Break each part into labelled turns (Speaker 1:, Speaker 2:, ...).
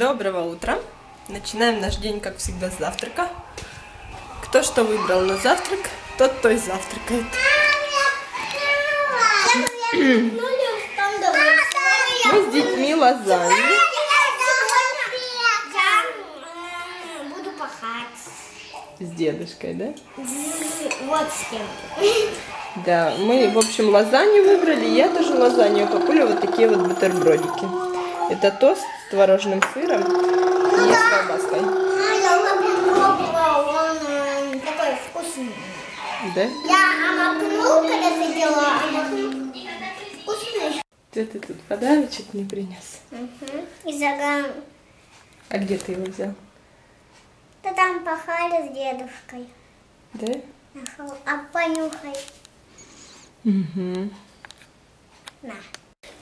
Speaker 1: Доброго утра. Начинаем наш день, как всегда, с завтрака. Кто что выбрал на завтрак, тот то и завтракает. Мы с детьми
Speaker 2: буду пахать.
Speaker 1: С дедушкой, да?
Speaker 2: Вот с кем.
Speaker 1: Да, мы, в общем, лазанью выбрали. Я тоже лазанью. А Папуля вот такие вот бутербродики. Это тост с творожным сыром и с колбаской.
Speaker 2: Он э, такой вкусный.
Speaker 1: Да?
Speaker 2: Я омакнул, когда ты делала, омакнул. Вкусный.
Speaker 1: Где ты тут подарочек мне принес?
Speaker 2: Угу. И заган.
Speaker 1: А где ты его взял?
Speaker 2: Да там пахали с дедушкой.
Speaker 1: Да?
Speaker 2: А понюхай.
Speaker 1: Угу.
Speaker 2: На.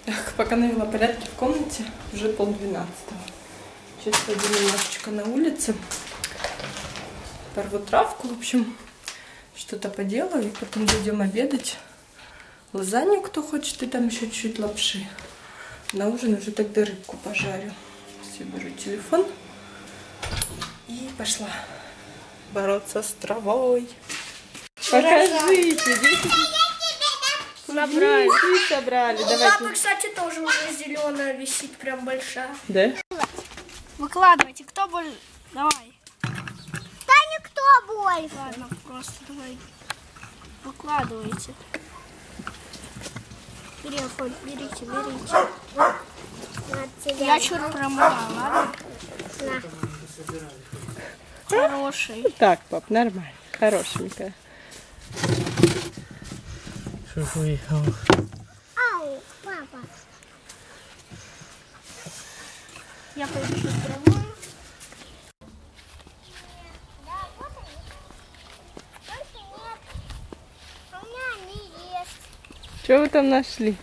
Speaker 1: Так, пока навела порядки в комнате, уже полдвенадцатого. Сейчас пойду немножечко на улице. Порву травку, в общем, что-то поделаю, и потом зайдем обедать. Лазанью, кто хочет, и там еще чуть-чуть лапши. На ужин уже тогда рыбку пожарю. Все, беру телефон и пошла бороться с травой. Покажите, дети
Speaker 3: Собрали.
Speaker 1: Клубники собрали.
Speaker 3: У
Speaker 1: Давайте.
Speaker 3: папы, кстати, тоже уже зеленая висит, прям большая.
Speaker 1: Да?
Speaker 3: Выкладывайте, кто больше. Давай.
Speaker 2: Да никто больше.
Speaker 3: Ладно, просто давай. Выкладывайте. Бери, берите, берите. Я чуть промыла, ладно? Хороший.
Speaker 1: Так, пап, нормально. Хорошенькая.
Speaker 2: Ау, папа.
Speaker 3: Я пойду сейчас промою.
Speaker 2: Да, вот они. Больше нет. А у меня они есть.
Speaker 1: Что вы там нашли?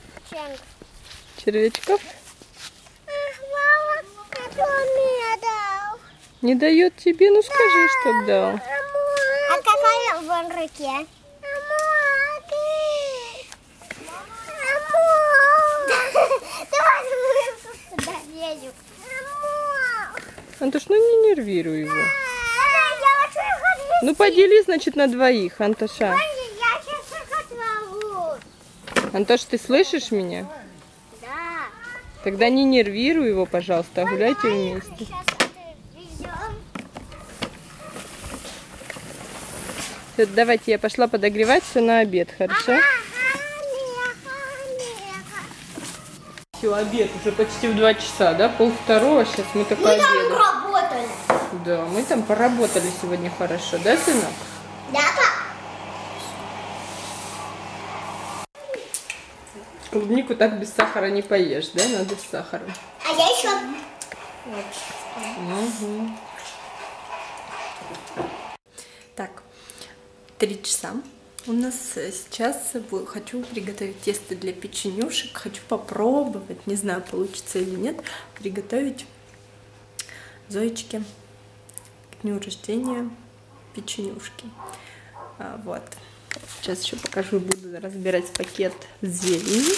Speaker 1: Червячков?
Speaker 2: Ах, мама, это он мне дал.
Speaker 1: Не дает тебе? Ну скажи, что дал.
Speaker 2: А какая в руке?
Speaker 1: Антош, ну не нервируй его. Ну подели, значит, на двоих, Антоша. Антош, ты слышишь меня?
Speaker 2: Да.
Speaker 1: Тогда не нервируй его, пожалуйста, а гуляйте вместе. Давайте, я пошла подогревать все на обед, хорошо? Все, обед уже почти в два часа, да? Пол второго, сейчас мы только
Speaker 2: Мы там
Speaker 1: обедаем.
Speaker 2: работали.
Speaker 1: Да, мы там поработали сегодня хорошо, да, сынок?
Speaker 2: Да, пап?
Speaker 1: Клубнику так без сахара не поешь, да? Надо с сахаром.
Speaker 2: А я еще...
Speaker 1: Мгм. Так, три часа. У нас э, сейчас бу- хочу приготовить тесто для печенюшек. Хочу попробовать, не знаю, получится или нет, приготовить Зоечке к дню рождения печенюшки. А, вот. Сейчас еще покажу, буду разбирать пакет с зеленью.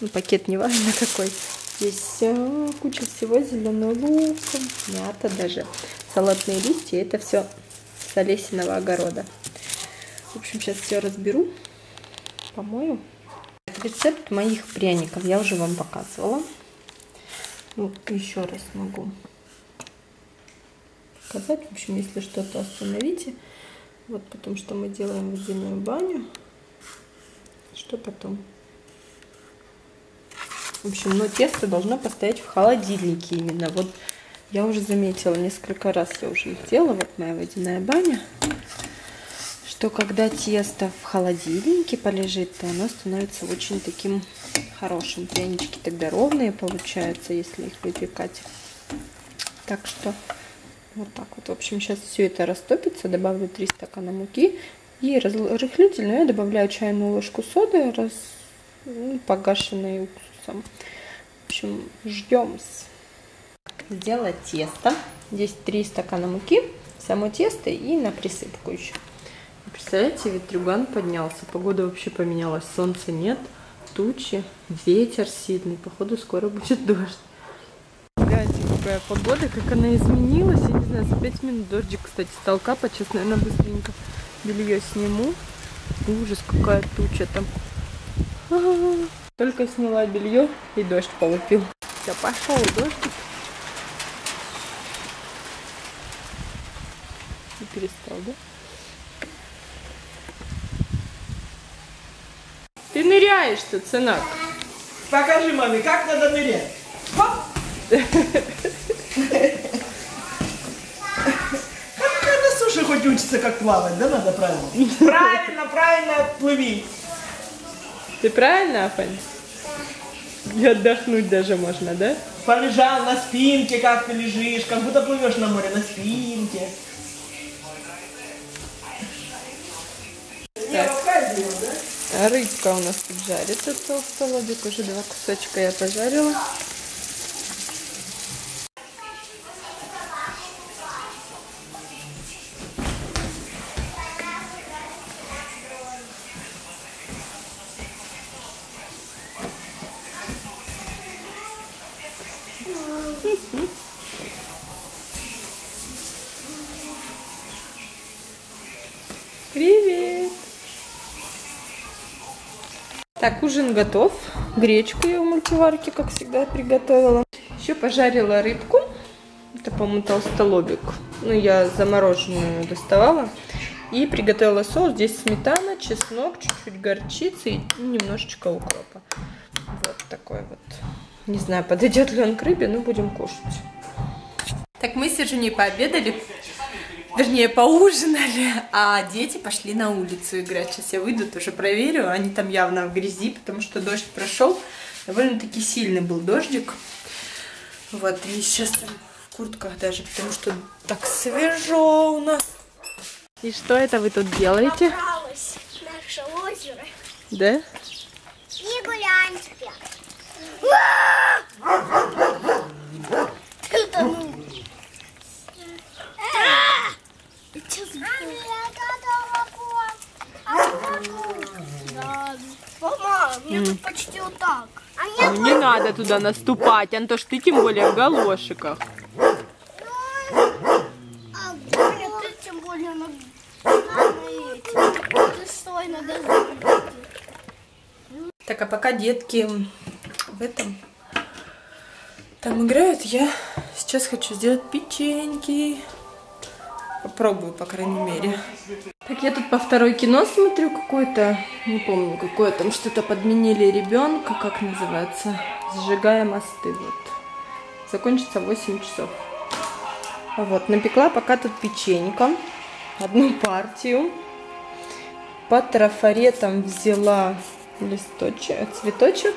Speaker 1: Ну, пакет не важно какой. Здесь э, куча всего, зеленый лук, мята даже, салатные листья. Это все с Олесиного огорода. В общем, сейчас все разберу, помою. Рецепт моих пряников я уже вам показывала. Вот еще раз могу показать. В общем, если что-то остановите. Вот потому что мы делаем водяную баню. Что потом? В общем, но тесто должно постоять в холодильнике именно. Вот я уже заметила несколько раз, я уже их делала, вот моя водяная баня, что когда тесто в холодильнике полежит, то оно становится очень таким хорошим. Прянички тогда ровные получаются, если их выпекать. Так что вот так вот. В общем, сейчас все это растопится, добавлю 3 стакана муки и разрыхлитель, но я добавляю чайную ложку соды, раз, ну, погашенной уксусом. В общем, ждем. Сделать тесто. Здесь 3 стакана муки, само тесто и на присыпку еще. Представляете, ветрюган поднялся, погода вообще поменялась, солнца нет, тучи, ветер сильный, походу скоро будет дождь. Гляньте, какая погода, как она изменилась. Я не знаю, за 5 минут дождик, кстати, стал капать. Сейчас, наверное, быстренько белье сниму. Ужас, какая туча там. А-а-а. Только сняла белье и дождь полупил. Все, пошел дождик. И перестал, да? Ты ныряешь-то, сынок.
Speaker 4: Покажи маме, как надо нырять. Хоп! На суше хоть учится, как плавать, да, надо правильно? Правильно, правильно, плыви.
Speaker 1: Ты правильно, Афань? И отдохнуть даже можно, да?
Speaker 4: Полежал на спинке, как ты лежишь, как будто плывешь на море на спинке. Не, вообще сделал, да?
Speaker 1: Рыбка у нас тут жарится, толстолобик. Уже два кусочка я пожарила. Привет! Так, ужин готов. Гречку я в мультиварке, как всегда, приготовила. Еще пожарила рыбку. Это, по-моему, толстолобик. Ну, я замороженную доставала. И приготовила соус. Здесь сметана, чеснок, чуть-чуть горчицы и немножечко укропа. Вот такой вот. Не знаю, подойдет ли он к рыбе, но будем кушать. Так, мы с Сержуней пообедали. Вернее, поужинали, а дети пошли на улицу играть. Сейчас я выйду, тоже проверю. Они там явно в грязи, потому что дождь прошел. Довольно-таки сильный был дождик. Вот, и сейчас там в куртках даже, потому что так свежо у нас. И что это вы тут делаете?
Speaker 2: Наше озеро.
Speaker 1: Да?
Speaker 2: И гулянчики. Ты Мне тут почти вот так. А мне
Speaker 1: Не надо туда наступать, Антош, ты тем более в галошиках.
Speaker 2: А.
Speaker 1: Так, а пока детки в этом там играют, я сейчас хочу сделать печеньки. Попробую, по крайней мере. Так, я тут по второй кино смотрю какое-то, не помню, какое там, что-то подменили ребенка, как называется, сжигая мосты, вот. Закончится в 8 часов. Вот, напекла пока тут печенька, одну партию. По трафаретам взяла листочек, цветочек,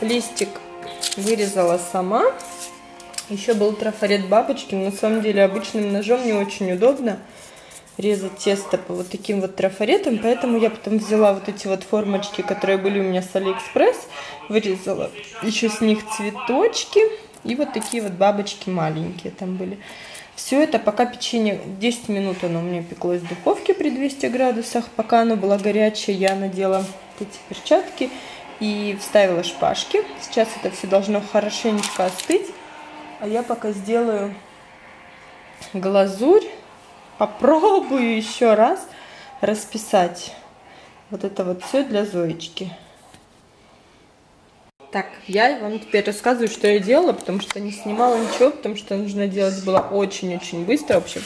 Speaker 1: листик вырезала сама. Еще был трафарет бабочки, но на самом деле обычным ножом не очень удобно резать тесто по вот таким вот трафаретам, поэтому я потом взяла вот эти вот формочки, которые были у меня с Алиэкспресс, вырезала еще с них цветочки и вот такие вот бабочки маленькие там были. Все это пока печенье, 10 минут оно у меня пеклось в духовке при 200 градусах, пока оно было горячее, я надела эти перчатки и вставила шпажки. Сейчас это все должно хорошенечко остыть. А я пока сделаю глазурь. Попробую еще раз расписать вот это вот все для Зоечки. Так, я вам теперь рассказываю, что я делала, потому что не снимала ничего, потому что нужно делать было очень-очень быстро. В общем,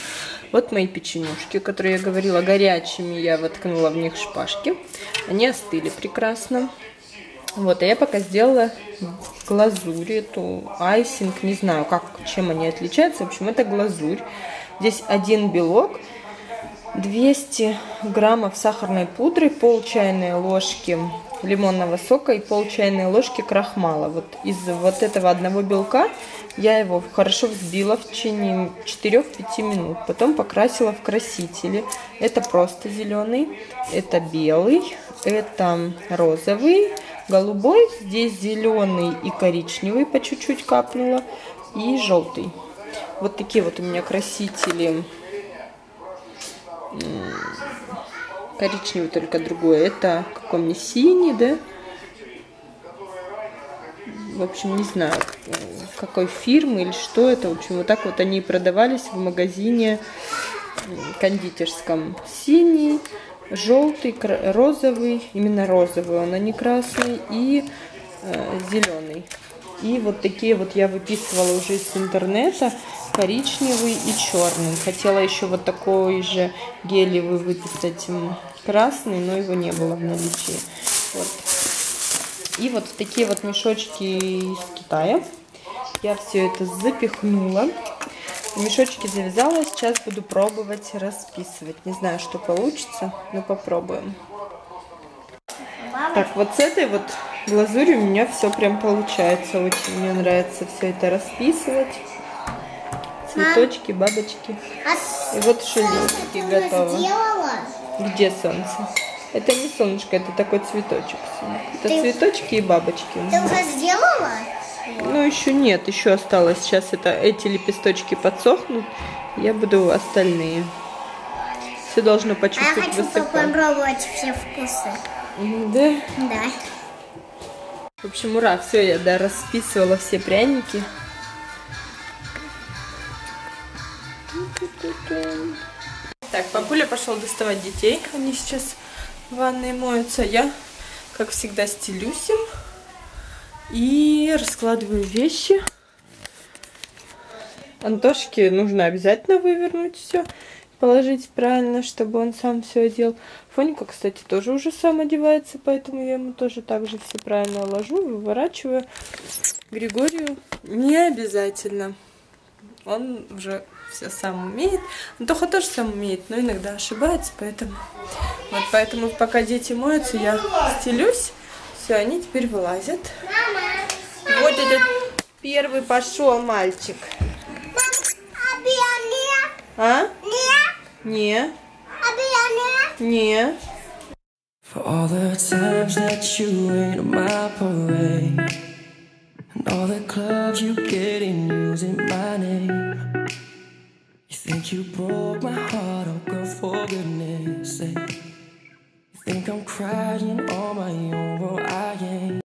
Speaker 1: вот мои печенюшки, которые я говорила горячими, я воткнула в них шпажки. Они остыли прекрасно. Вот, а я пока сделала глазурь, эту айсинг, не знаю, как, чем они отличаются. В общем, это глазурь. Здесь один белок, 200 граммов сахарной пудры, пол чайной ложки лимонного сока и пол чайной ложки крахмала. Вот из вот этого одного белка я его хорошо взбила в течение 4-5 минут. Потом покрасила в красители. Это просто зеленый, это белый, это розовый, голубой, здесь зеленый и коричневый по чуть-чуть капнула, и желтый. Вот такие вот у меня красители. Коричневый только другой. Это какой мне синий, да? в общем, не знаю, э, какой фирмы или что это. В общем, вот так вот они продавались в магазине кондитерском. Синий, желтый, розовый, именно розовый, он, а не красный, и зеленый. И вот такие вот я выписывала уже из интернета, коричневый и черный. Хотела еще вот такой же гелевый выписать красный, но его не было в наличии. Вот. И вот в такие вот мешочки из Китая. Я все это запихнула. Мешочки завязала, сейчас буду пробовать расписывать. Не знаю, что получится, но попробуем. Так, вот с этой вот глазурью у меня все прям получается. Очень мне нравится все это расписывать. Цветочки, бабочки.
Speaker 2: А
Speaker 1: И вот
Speaker 2: ты уже
Speaker 1: готовы. Где солнце? Это не солнышко, это такой цветочек. Это
Speaker 2: Ты-
Speaker 1: цветочки и бабочки.
Speaker 2: Ты уже сделала?
Speaker 1: Ну, еще нет, еще осталось. Сейчас это эти лепесточки подсохнут. Я буду остальные. Все должно
Speaker 2: А я
Speaker 1: почувствовать
Speaker 2: хочу
Speaker 1: высоко.
Speaker 2: попробовать все вкусы.
Speaker 1: Да.
Speaker 2: Да.
Speaker 1: В общем, ура, все, я да, расписывала все пряники. Так, папуля пошел доставать детей. Они сейчас в ванной моются. Я, как всегда, стелюсь им и раскладываю вещи. Антошке нужно обязательно вывернуть все, положить правильно, чтобы он сам все одел. Фоника, кстати, тоже уже сам одевается, поэтому я ему тоже так же все правильно ложу, выворачиваю. Григорию не обязательно. Он уже все сам умеет. Антоха тоже сам умеет, но иногда ошибается, поэтому... Вот поэтому пока дети моются, я стелюсь. Все, они теперь вылазят. Вот этот первый пошел мальчик. А?
Speaker 2: Nie.
Speaker 1: Nie.
Speaker 5: For all the times that you ain't my parade And all the clubs you get in using my name You think you broke my heart, oh girl, for goodness sake You think I'm crying on my own, well I ain't